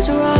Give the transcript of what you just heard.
was wrong.